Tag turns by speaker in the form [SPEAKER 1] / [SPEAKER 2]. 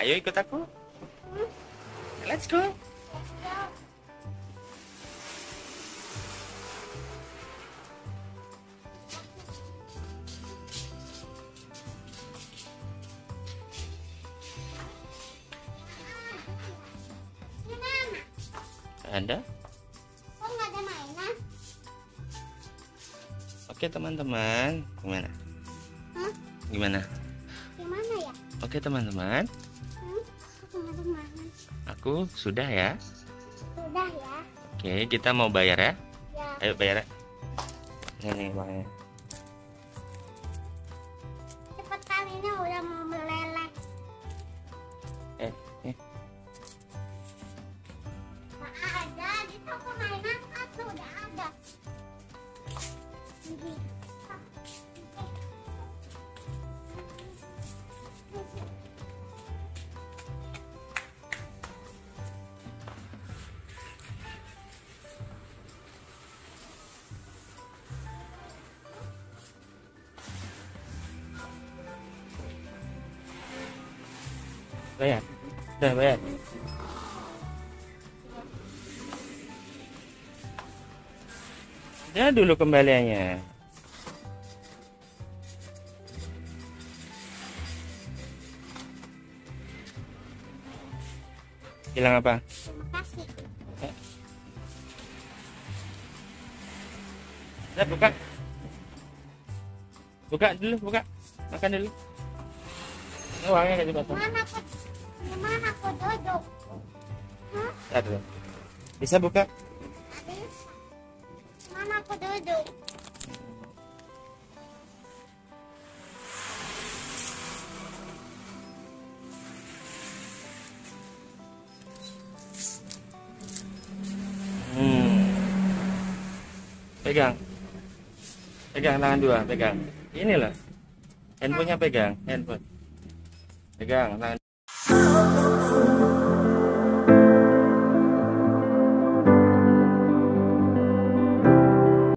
[SPEAKER 1] Ayo ikut aku. Let's go.
[SPEAKER 2] Let's go.
[SPEAKER 1] Ada?
[SPEAKER 2] Kok nggak ada mainan?
[SPEAKER 1] Oke teman-teman. Gimana?
[SPEAKER 2] Hah?
[SPEAKER 1] Gimana?
[SPEAKER 2] Gimana ya?
[SPEAKER 1] Oke teman-teman.
[SPEAKER 2] Aku
[SPEAKER 1] sudah ya.
[SPEAKER 2] Sudah ya.
[SPEAKER 1] Oke kita mau bayar ya.
[SPEAKER 2] Ya.
[SPEAKER 1] Ayo bayar ya. Ini nih uangnya. Bayar. Udah bayar. Udah dulu kembaliannya. Hilang apa? Udah buka. Buka dulu, buka. Makan dulu. Ini uangnya kasih.
[SPEAKER 2] Mana Gimana aku duduk? Hah?
[SPEAKER 1] Dulu. Bisa buka?
[SPEAKER 2] Bisa. Mana aku duduk?
[SPEAKER 1] Hmm. Pegang. Pegang tangan dua, pegang. Ini loh. Handphonenya pegang, handphone. Pegang tangan